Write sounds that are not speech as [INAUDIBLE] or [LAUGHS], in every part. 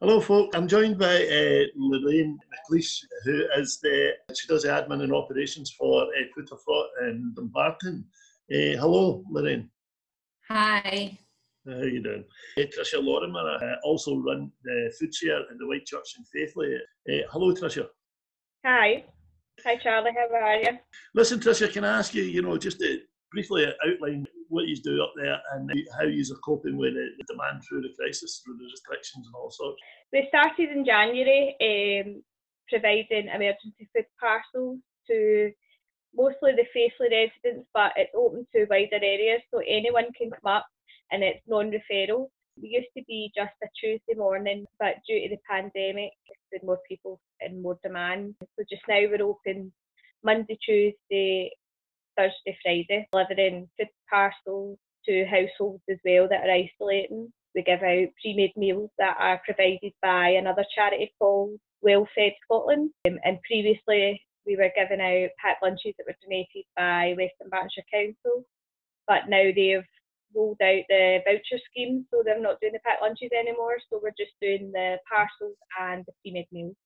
Hello, folk. I'm joined by uh, Lorraine McLeish, who is the she does the admin and operations for uh, Food for in Dumbarton. Uh, hello, Lorraine. Hi. How are you doing? Uh, Tricia Lorimer uh, also run the food share in the White Church in Faifley. Uh, hello, Tricia. Hi. Hi, Charlie. How are you? Listen, Tricia, can I ask you, you know, just to briefly outline what you do up there and how you are coping with the demand through the crisis, through the restrictions and all sorts. We started in January um, providing emergency food parcels to mostly the Faifley residents, but it's open to wider areas, so anyone can come up and it's non-referral. We used to be just a Tuesday morning, but due to the pandemic, there's more people and more demand. So just now we're open Monday, Tuesday, Thursday, Friday, delivering food parcels to households as well that are isolating. We give out pre-made meals that are provided by another charity called Well Fed Scotland. Um, and previously we were giving out packed lunches that were donated by West Dunbartonshire Council. But now they've rolled out the voucher scheme, so they're not doing the packed lunches anymore. So we're just doing the parcels and the pre-made meals.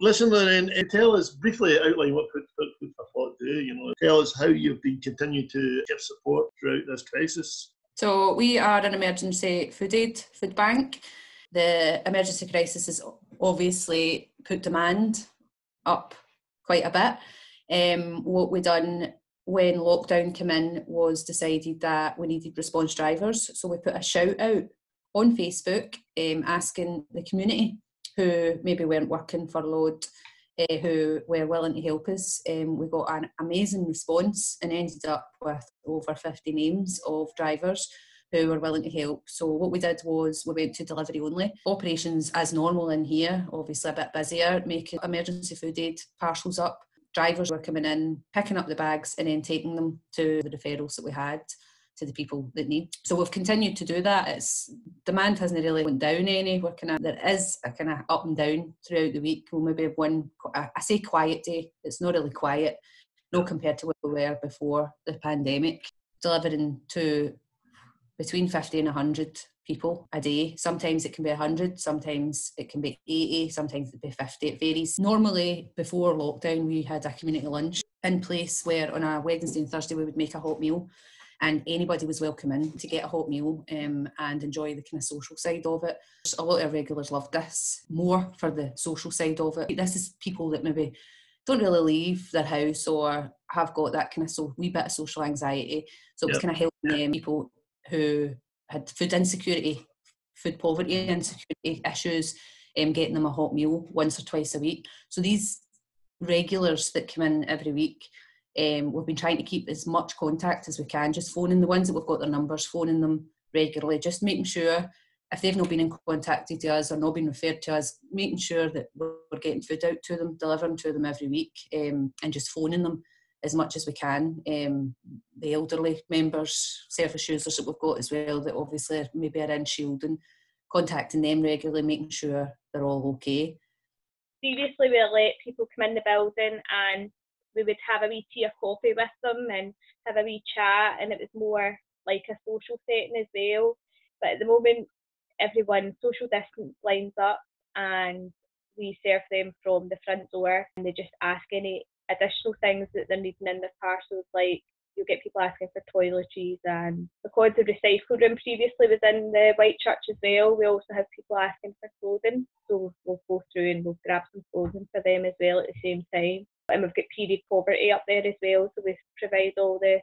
Listen, Lorraine, tell us briefly outline what Food, Food for Thought do. You know, tell us how you've been continuing to give support throughout this crisis. So we are an emergency food aid food bank. The emergency crisis has obviously put demand up quite a bit. Um, what we done when lockdown came in was decided that we needed response drivers. So we put a shout out on Facebook um, asking the community who maybe weren't working furloughed, uh, who were willing to help us. Um, we got an amazing response and ended up with over 50 names of drivers who were willing to help. So what we did was we went to delivery only. Operations as normal in here, obviously a bit busier, making emergency food aid parcels up. Drivers were coming in, picking up the bags and then taking them to the referrals that we had to the people that need. So we've continued to do that. It's demand hasn't really went down any. We're kind of there is a kind of up and down throughout the week. We'll maybe have one I say quiet day. It's not really quiet, no compared to what we were before the pandemic. Delivering to between 50 and 100 people a day. Sometimes it can be 100, sometimes it can be 80, sometimes it can be 50. It varies. Normally, before lockdown, we had a community lunch in place where on a Wednesday and Thursday we would make a hot meal and anybody was welcome in to get a hot meal um, and enjoy the kind of social side of it. A lot of regulars loved this more for the social side of it. This is people that maybe don't really leave their house or have got that kind of so wee bit of social anxiety. So it was yep. kind of helping them people who had food insecurity, food poverty and insecurity issues, um, getting them a hot meal once or twice a week. So these regulars that come in every week um, we've been trying to keep as much contact as we can, just phoning the ones that we've got their numbers, phoning them regularly, just making sure if they've not been in contact to us or not been referred to us, making sure that we're getting food out to them, delivering to them every week, um, and just phoning them as much as we can. Um, the elderly members, service users that we've got as well, that obviously maybe are in shielding, contacting them regularly, making sure they're all okay. Previously, we let people come in the building and we would have a wee tea or coffee with them and have a wee chat, and it was more like a social setting as well. But at the moment, everyone social distance lines up, and we serve them from the front door, and they just ask any additional things that they're needing in their parcels, like you'll get people asking for toiletries and because the recycle room previously was in the White Church as well, we also have people asking for clothing. So we'll go through and we'll grab some clothing for them as well at the same time. And we've got period poverty up there as well, so we provide all the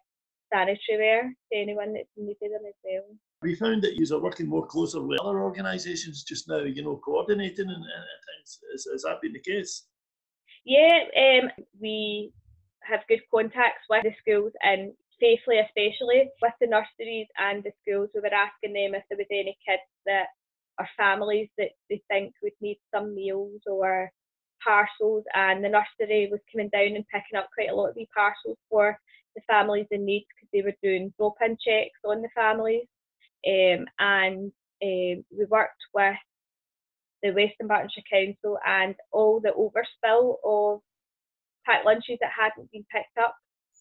sanitary wear to anyone that's needed them as well. We found that you are working more closely with other organisations just now, you know, coordinating and, things. Has, that been the case? Yeah, um, we have good contacts with the schools and Faifley especially with the nurseries and the schools. We were asking them if there was any kids that are families that they think would need some meals or parcels and the nursery was coming down and picking up quite a lot of the parcels for the families in need because they were doing drop-in checks on the families um, and um, we worked with the West Dunbartonshire Council and all the overspill of packed lunches that hadn't been picked up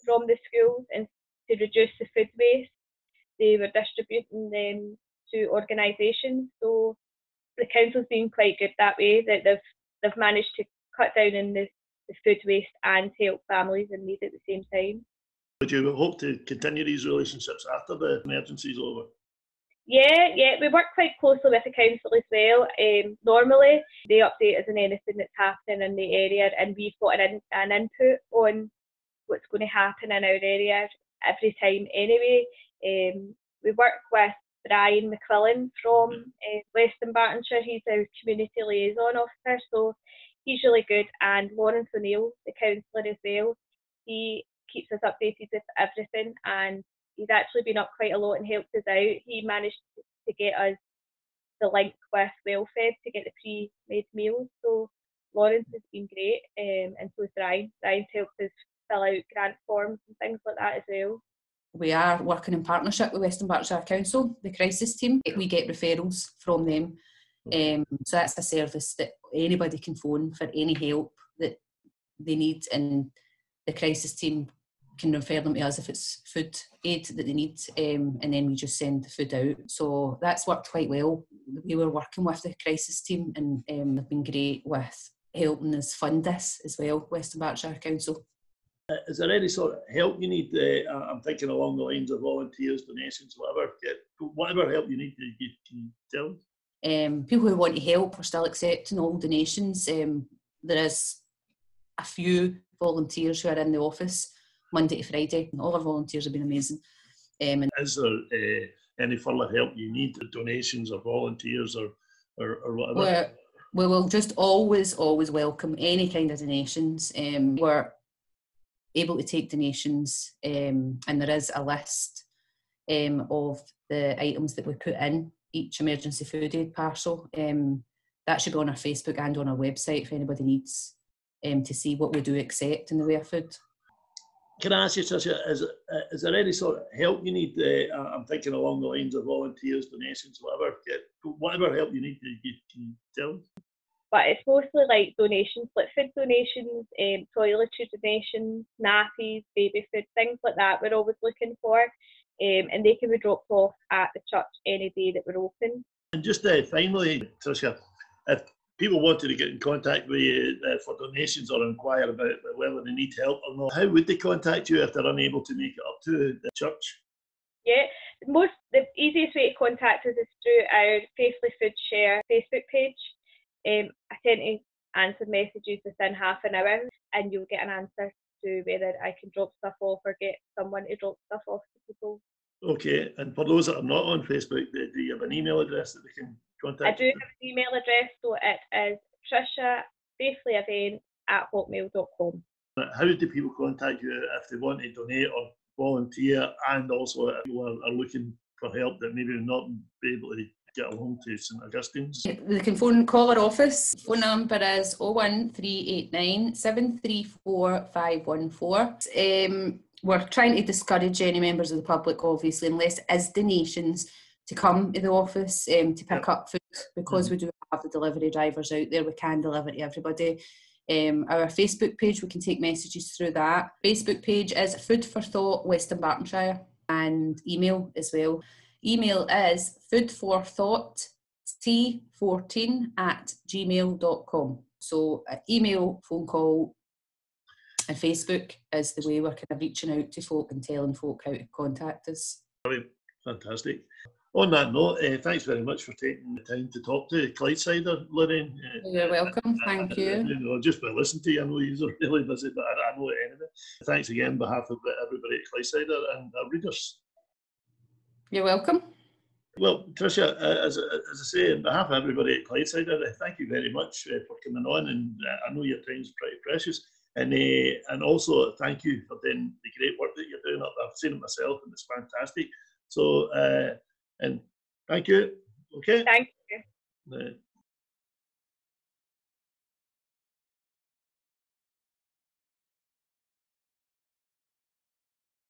from the schools and to reduce the food waste they were distributing them to organisations so the council's been quite good that way. That they've they've managed to cut down in the, the food waste and help families in need at the same time. Would you hope to continue these relationships after the emergency is over? Yeah, yeah, we work quite closely with the council as well. Um, normally, they update us on anything that's happening in the area, and we've got an, an input on what's going to happen in our area every time anyway. Um, we work with Brian McQuillan from uh, West Dunbartonshire. He's our community liaison officer, so he's really good. And Lawrence O'Neill, the councillor as well, he keeps us updated with everything, and he's actually been up quite a lot and helped us out. He managed to get us the link with WellFed to get the pre-made meals. So Lawrence has been great, um, and so has Ryan. Ryan's helped us fill out grant forms and things like that as well. We are working in partnership with West Dunbartonshire Council, the crisis team. We get referrals from them. Um, so that's a service that anybody can phone for any help that they need, and the crisis team can refer them to us if it's food aid that they need, um, and then we just send the food out. So that's worked quite well. We were working with the crisis team, and um, they've been great with helping us fund this as well, West Dunbartonshire Council. Uh, is there any sort of help you need? Uh, I'm thinking along the lines of volunteers, donations, whatever. Whatever help you need, you, can you tell? Um, people who want to help are still accepting all donations. Um, there is a few volunteers who are in the office Monday to Friday. All our volunteers have been amazing. Um, and is there uh, any further help you need, donations or volunteers or, or, or whatever? We're, we will just always, always welcome any kind of donations. Um, we're able to take donations, um, and there is a list um, of the items that we put in each emergency food aid parcel. Um, that should be on our Facebook and on our website if anybody needs um, to see what we do accept in the way of food can I ask you, Tricia, is, is there any sort of help you need? Uh, I'm thinking along the lines of volunteers, donations, whatever. Whatever help you need, can you tell? But it's mostly like donations, like food donations, um, toiletry donations, nappies, baby food, things like that. We're always looking for, um, and they can be dropped off at the church any day that we're open. And just uh, finally, Tricia, if people wanted to get in contact with you uh, for donations or inquire about whether they need help or not, how would they contact you if they're unable to make it up to the church? Yeah, the most the easiest way to contact us is through our Faifley Food Share Facebook page. Um, I tend to answer messages within half an hour, and you'll get an answer to whether I can drop stuff off or get someone to drop stuff off to people. Okay, and for those that are not on Facebook, do you have an email address that they can contact? I do have an email address, so it is Tricia Faifley at hotmail.com. How do people contact you if they want to donate or volunteer and also if people are, are looking for help that maybe they're not be able to get along to St Augustine's? They can phone call our office. Phone number is 01389 734 514. Um, we're trying to discourage any members of the public, obviously, unless is donations, to come to the office um, to pick up food because mm-hmm. we do have the delivery drivers out there. We can deliver to everybody. Um, our Facebook page, we can take messages through that. Facebook page is Food for Thought West Dunbartonshire and email as well. Email is foodforthought t14 at gmail.com. So uh, email, phone call, and Facebook is the way we're kind of reaching out to folk and telling folk how to contact us. Brilliant. Fantastic. On that note, uh, thanks very much for taking the time to talk to Clydesider, Lorraine. Uh, You're welcome. Thank you. you know, just by listening to you, I know you're [LAUGHS] really busy, but I, I know it anyway. Thanks again on behalf of everybody at Clydesider and our readers. You're welcome. Well, Tricia, uh, as, as I say, on behalf of everybody at Clydesider, uh, thank you very much uh, for coming on, and uh, I know your time's pretty precious. And uh, and also thank you for doing the great work that you're doing. I've seen it myself, and it's fantastic. So uh, and thank you. Okay. Thank you.